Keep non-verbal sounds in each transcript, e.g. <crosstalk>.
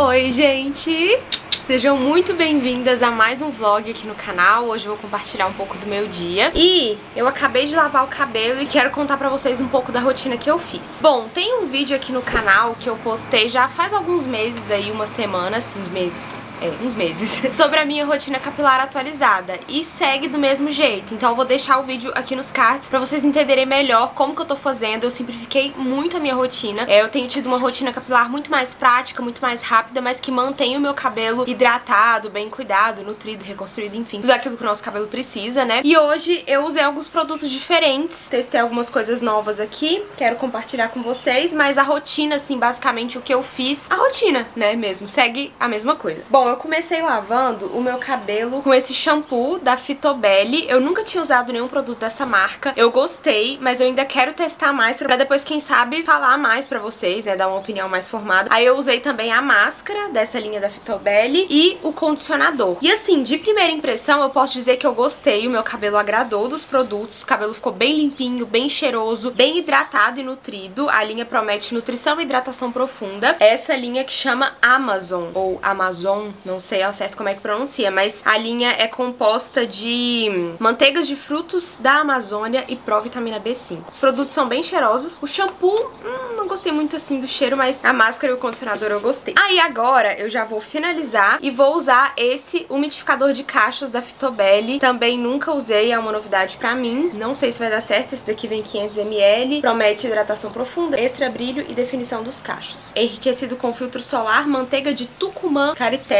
Oi, gente! Sejam muito bem-vindas a mais um vlog aqui no canal. Hoje eu vou compartilhar um pouco do meu dia. E eu acabei de lavar o cabelo e quero contar pra vocês um pouco da rotina que eu fiz. Bom, tem um vídeo aqui no canal que eu postei já faz alguns meses aí, umas semanas, uns meses, é, uns meses, <laughs> sobre a minha rotina capilar atualizada e segue do mesmo jeito. Então eu vou deixar o vídeo aqui nos cards pra vocês entenderem melhor como que eu tô fazendo. Eu simplifiquei muito a minha rotina. É, eu tenho tido uma rotina capilar muito mais prática, muito mais rápida, mas que mantém o meu cabelo hidratado, bem cuidado, nutrido, reconstruído, enfim, tudo aquilo que o nosso cabelo precisa, né? E hoje eu usei alguns produtos diferentes, testei algumas coisas novas aqui, quero compartilhar com vocês, mas a rotina, assim, basicamente o que eu fiz, a rotina, né, mesmo, segue a mesma coisa. Bom, eu comecei lavando o meu cabelo com esse shampoo da Fitobelly. Eu nunca tinha usado nenhum produto dessa marca. Eu gostei, mas eu ainda quero testar mais pra depois, quem sabe, falar mais pra vocês, né? Dar uma opinião mais formada. Aí eu usei também a máscara dessa linha da Fitobelly e o condicionador. E assim, de primeira impressão, eu posso dizer que eu gostei. O meu cabelo agradou dos produtos. O cabelo ficou bem limpinho, bem cheiroso, bem hidratado e nutrido. A linha promete nutrição e hidratação profunda. Essa linha que chama Amazon, ou Amazon, não sei ao certo como é que pronuncia, mas a linha é composta de manteigas de frutos da Amazônia e provitamina B5. Os produtos são bem cheirosos. O shampoo, hum, não gostei muito assim do cheiro, mas a máscara e o condicionador eu gostei. Aí agora eu já vou finalizar e vou usar esse umidificador de cachos da Fitobelly. Também nunca usei, é uma novidade pra mim. Não sei se vai dar certo, esse daqui vem 500ml, promete hidratação profunda, extra brilho e definição dos cachos. Enriquecido com filtro solar, manteiga de tucumã,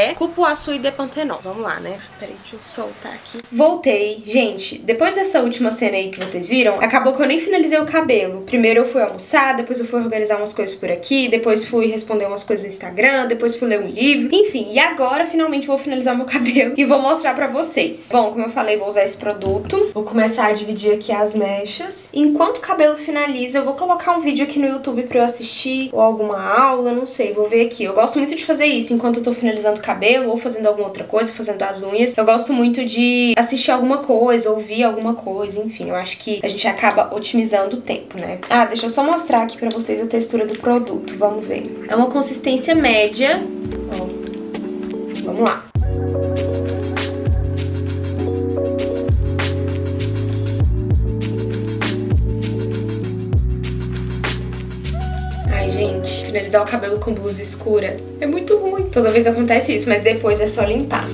karité, cupuaçu e depantenol. Vamos lá, né? Peraí, deixa eu soltar aqui. Voltei. Gente, depois dessa última cena aí que vocês viram, acabou que eu nem finalizei o cabelo. Primeiro eu fui almoçar, depois eu fui organizar umas coisas por aqui, depois fui responder umas coisas no Instagram, depois fui ler um livro. Enfim, e agora finalmente vou finalizar o meu <laughs> cabelo e vou mostrar pra vocês. Bom, como eu falei, vou usar esse produto. Vou começar a dividir aqui as mechas. Enquanto o cabelo finaliza, eu vou colocar um vídeo aqui no YouTube pra eu assistir, ou alguma aula, não sei, vou ver aqui. Eu gosto muito de fazer isso enquanto eu tô finalizando o cabelo, ou fazendo alguma outra coisa, fazendo as unhas. Eu gosto muito de assistir alguma coisa, ouvir alguma coisa, enfim. Eu acho que a gente acaba otimizando o tempo, né? Ah, deixa eu só mostrar aqui pra vocês a textura do produto, vamos ver. É uma consistência média, ó. Vamos lá. Finalizar o cabelo com blusa escura é muito ruim. Toda vez acontece isso, mas depois é só limpar.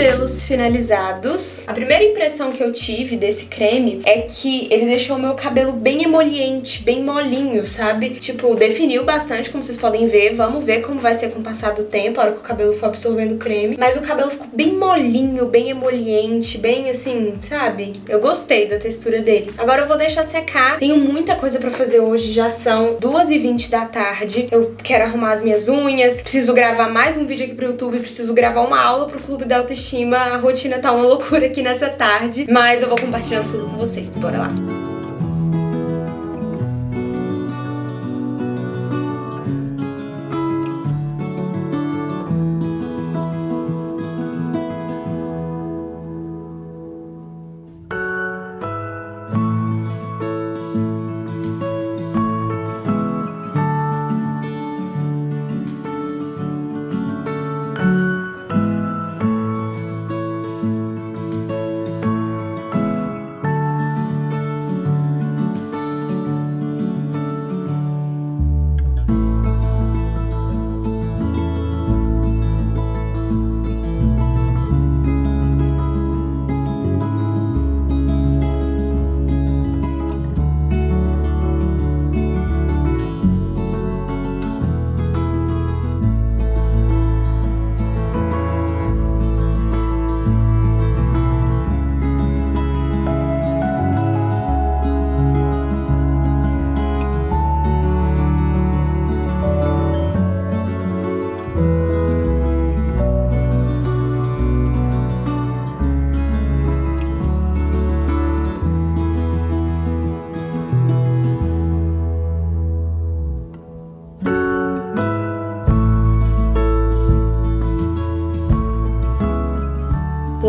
Cabelos finalizados. A primeira impressão que eu tive desse creme é que ele deixou o meu cabelo bem emoliente, bem molinho, sabe? Tipo, definiu bastante, como vocês podem ver. Vamos ver como vai ser com o passar do tempo, a hora que o cabelo for absorvendo o creme. Mas o cabelo ficou bem molinho, bem emoliente, bem assim, sabe? Eu gostei da textura dele. Agora eu vou deixar secar. Tenho muita coisa pra fazer hoje, já são 2h20 da tarde. Eu quero arrumar as minhas unhas, preciso gravar mais um vídeo aqui pro YouTube, preciso gravar uma aula pro Clube da autoestima. A rotina tá uma loucura aqui nessa tarde, mas eu vou compartilhando tudo com vocês. Bora lá.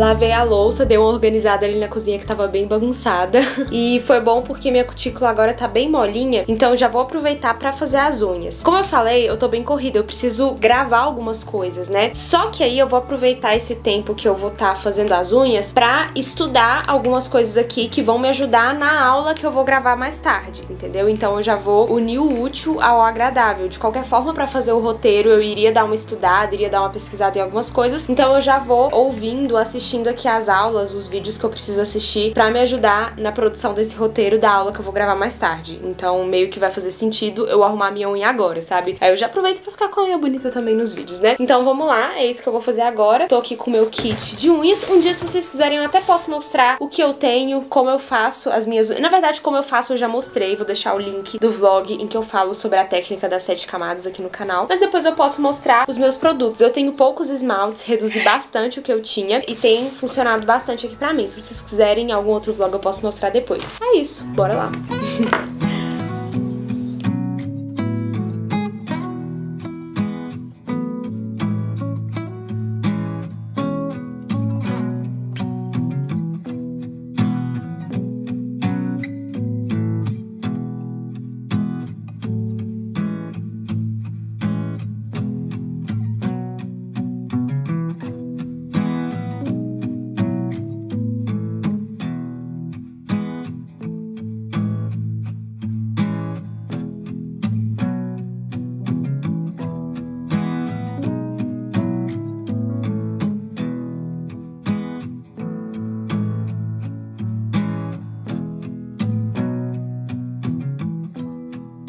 Lavei a louça, dei uma organizada ali na cozinha que tava bem bagunçada. <laughs> E foi bom porque minha cutícula agora tá bem molinha, então já vou aproveitar pra fazer as unhas. Como eu falei, eu tô bem corrida, eu preciso gravar algumas coisas, né? Só que aí eu vou aproveitar esse tempo que eu vou estar tá fazendo as unhas pra estudar algumas coisas aqui que vão me ajudar na aula que eu vou gravar mais tarde, entendeu? Então eu já vou unir o útil ao agradável. De qualquer forma, pra fazer o roteiro, eu iria dar uma estudada, iria dar uma pesquisada em algumas coisas, então eu já vou ouvindo, assistindo aqui as aulas, os vídeos que eu preciso assistir pra me ajudar na produção desse roteiro da aula que eu vou gravar mais tarde. Então meio que vai fazer sentido eu arrumar minha unha agora, sabe? Aí eu já aproveito pra ficar com a unha bonita também nos vídeos, né? Então vamos lá, é isso que eu vou fazer agora. Tô aqui com o meu kit de unhas. Um dia, se vocês quiserem, eu até posso mostrar o que eu tenho, como eu faço as minhas. Na verdade, como eu faço eu já mostrei, vou deixar o link do vlog em que eu falo sobre a técnica das sete camadas aqui no canal. Mas depois eu posso mostrar os meus produtos. Eu tenho poucos esmaltes, reduzi bastante o que eu tinha e tem funcionado bastante aqui pra mim. Se vocês quiserem algum outro vlog eu posso mostrar depois. É isso, bora lá. <laughs>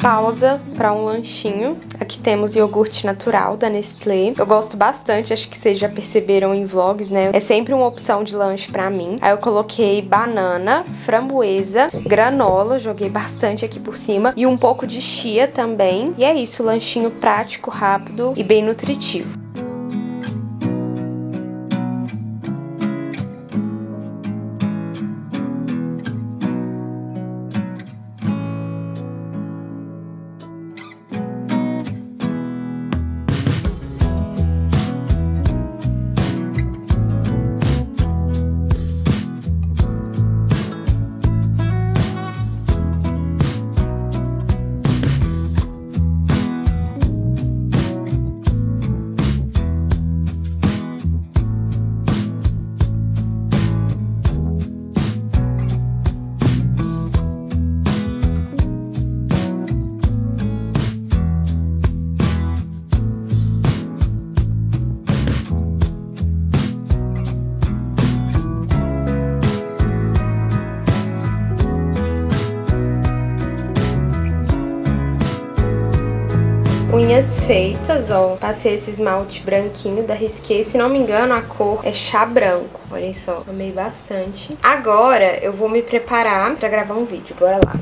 pausa para um lanchinho. Aqui temos iogurte natural da Nestlé. Eu gosto bastante, acho que vocês já perceberam em vlogs, né? É sempre uma opção de lanche para mim. Aí eu coloquei banana, framboesa, granola, joguei bastante aqui por cima e um pouco de chia também. E é isso, lanchinho prático, rápido e bem nutritivo. Feitas, ó. Passei esse esmalte branquinho da Risqué. Se não me engano, a cor é chá branco. Olhem só, amei bastante. Agora eu vou me preparar pra gravar um vídeo. Bora lá.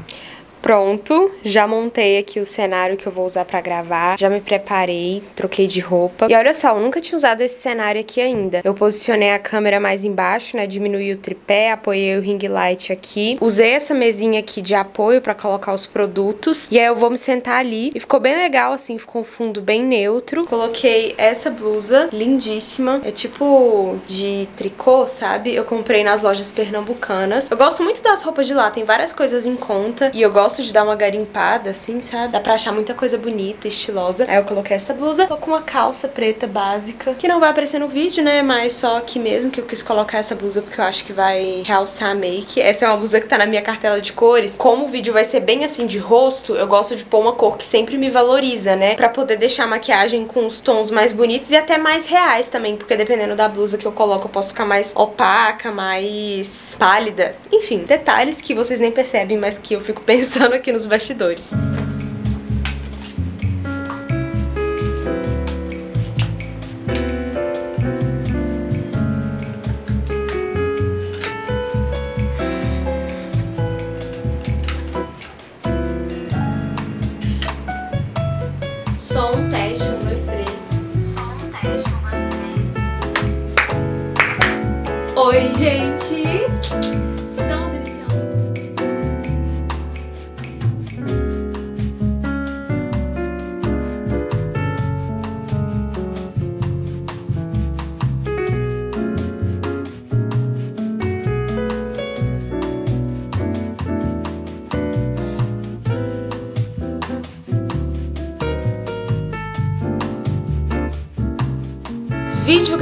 Pronto, já montei aqui o cenário que eu vou usar pra gravar, já me preparei, troquei de roupa. E olha só, eu nunca tinha usado esse cenário aqui ainda. Eu posicionei a câmera mais embaixo, né, diminuí o tripé, apoiei o ring light aqui. Usei essa mesinha aqui de apoio pra colocar os produtos. E aí eu vou me sentar ali. E ficou bem legal, assim, ficou um fundo bem neutro. Coloquei essa blusa, lindíssima. É tipo de tricô, sabe? Eu comprei nas lojas pernambucanas. Eu gosto muito das roupas de lá, tem várias coisas em conta. E eu gosto gosto de dar uma garimpada, assim, sabe? Dá pra achar muita coisa bonita, estilosa. Aí eu coloquei essa blusa, tô com uma calça preta básica, que não vai aparecer no vídeo, né? Mas só aqui mesmo que eu quis colocar essa blusa porque eu acho que vai realçar a make. Essa é uma blusa que tá na minha cartela de cores. Como o vídeo vai ser bem assim de rosto, eu gosto de pôr uma cor que sempre me valoriza, né? Pra poder deixar a maquiagem com os tons mais bonitos e até mais reais também, porque dependendo da blusa que eu coloco, eu posso ficar mais opaca, mais pálida. Enfim, detalhes que vocês nem percebem, mas que eu fico <laughs> pensando pensando aqui nos bastidores.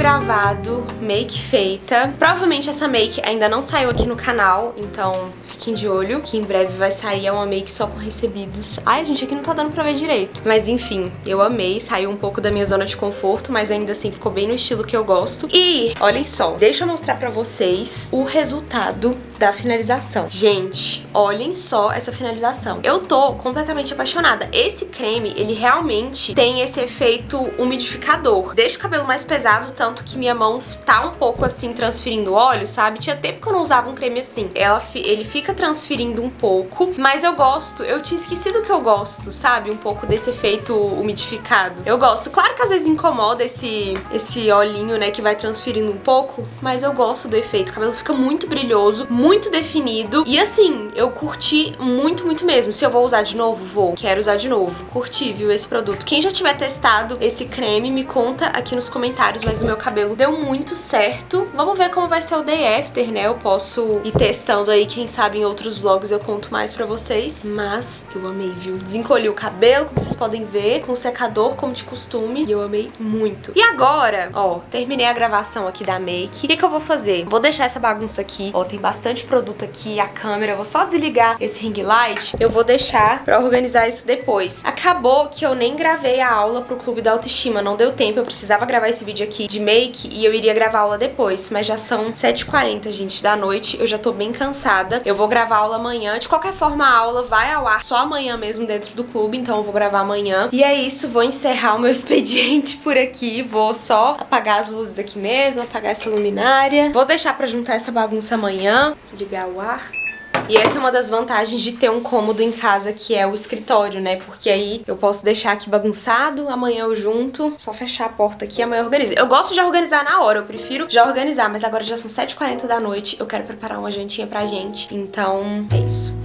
Gravado, make feita. Provavelmente essa make ainda não saiu aqui no canal, então fiquem de olho, que em breve vai sair é uma make só com recebidos. Ai, gente, aqui não tá dando pra ver direito. Mas enfim, eu amei, saiu um pouco da minha zona de conforto, mas ainda assim ficou bem no estilo que eu gosto. E, olhem só, deixa eu mostrar pra vocês o resultado da finalização. Gente, olhem só essa finalização. Eu tô completamente apaixonada. Esse creme, ele realmente tem esse efeito umidificador. Deixa o cabelo mais pesado, tanto que minha mão tá um pouco assim transferindo óleo, sabe? Tinha tempo que eu não usava um creme assim. Ela, ele fica transferindo um pouco, mas eu gosto. Eu tinha esquecido que eu gosto, sabe? Um pouco desse efeito umidificado. Eu gosto. Claro que às vezes incomoda esse, esse olhinho, né, que vai transferindo um pouco, mas eu gosto do efeito. O cabelo fica muito brilhoso, muito definido. E assim, eu curti muito, muito mesmo. Se eu vou usar de novo, vou. Quero usar de novo. Curti, viu, esse produto. Quem já tiver testado esse creme, me conta aqui nos comentários, mas no meu cabelo deu muito certo. Vamos ver como vai ser o day after, né? Eu posso ir testando aí, quem sabe em outros vlogs eu conto mais pra vocês. Mas eu amei, viu? Desencolhi o cabelo, como vocês podem ver, com o secador, como de costume. E eu amei muito. E agora, ó, terminei a gravação aqui da make. O que, que eu vou fazer? Vou deixar essa bagunça aqui. Ó, tem bastante produto aqui, a câmera. Vou só desligar esse ring light. Eu vou deixar pra organizar isso depois. Acabou que eu nem gravei a aula pro Clube da Autoestima. Não deu tempo. Eu precisava gravar esse vídeo aqui de make e eu iria gravar a aula depois. Mas já são 7h40, gente, da noite. Eu já tô bem cansada. Eu vou gravar a aula amanhã. De qualquer forma, a aula vai ao ar só amanhã mesmo dentro do clube. Então eu vou gravar amanhã. E é isso. Vou encerrar o meu <laughs> expediente por aqui. Vou só apagar as luzes aqui mesmo, apagar essa luminária. Vou deixar pra juntar essa bagunça amanhã. Desligar o ar. E essa é uma das vantagens de ter um cômodo em casa, que é o escritório, né? Porque aí eu posso deixar aqui bagunçado, amanhã eu junto, só fechar a porta aqui amanhã eu organizo. Eu gosto de organizar na hora, eu prefiro já organizar, mas agora já são 7h40 da noite, eu quero preparar uma jantinha pra gente, então é isso.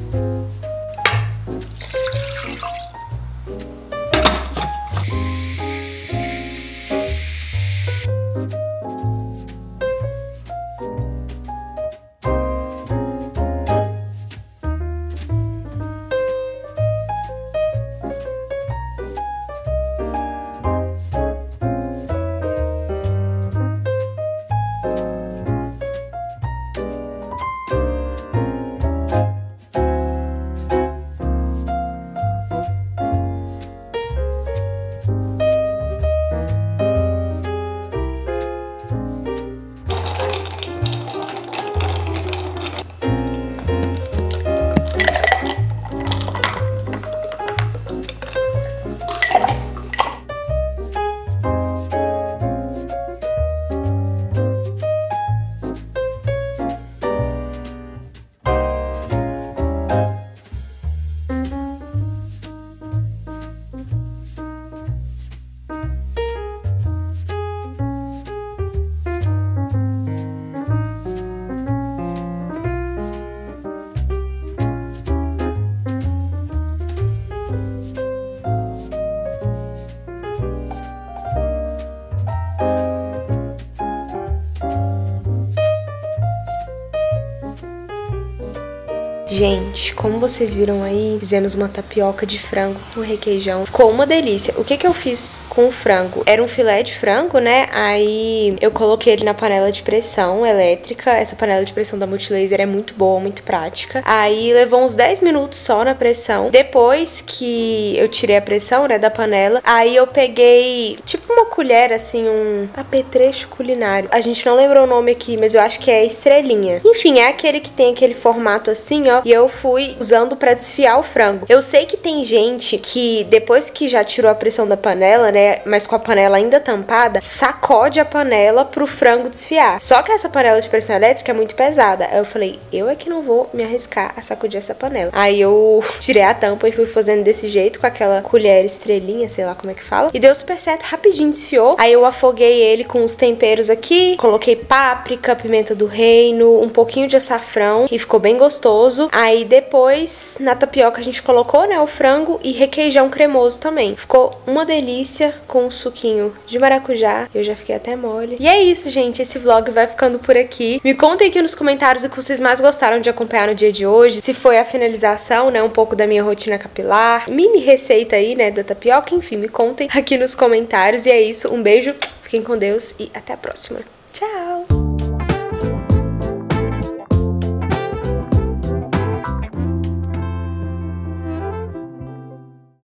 Gente, como vocês viram aí, fizemos uma tapioca de frango com requeijão. Ficou uma delícia. O que que eu fiz com o frango? Era um filé de frango, né? Aí eu coloquei ele na panela de pressão elétrica. Essa panela de pressão da Multilaser é muito boa, muito prática. Aí levou uns 10 minutos só na pressão. Depois que eu tirei a pressão, né, da panela, aí eu peguei tipo uma colher, assim, um apetrecho culinário. A gente não lembrou o nome aqui, mas eu acho que é estrelinha. Enfim, é aquele que tem aquele formato assim, ó, e eu fui usando para desfiar o frango. Eu sei que tem gente que depois que já tirou a pressão da panela, né, mas com a panela ainda tampada, sacode a panela pro frango desfiar. Só que essa panela de pressão elétrica é muito pesada. Aí eu falei, eu é que não vou me arriscar a sacudir essa panela. Aí eu <laughs> tirei a tampa e fui fazendo desse jeito com aquela colher estrelinha, sei lá como é que fala. E deu super certo, rapidinho desfiou. Aí eu afoguei ele com os temperos aqui, coloquei páprica, pimenta do reino, um pouquinho de açafrão e ficou bem gostoso. Aí depois, na tapioca, a gente colocou, né, o frango e requeijão cremoso também. Ficou uma delícia com um suquinho de maracujá. Eu já fiquei até mole. E é isso, gente. Esse vlog vai ficando por aqui. Me contem aqui nos comentários o que vocês mais gostaram de acompanhar no dia de hoje. Se foi a finalização, né, um pouco da minha rotina capilar. Mini receita aí, né, da tapioca. Enfim, me contem aqui nos comentários. E é isso. Um beijo, fiquem com Deus e até a próxima. Tchau!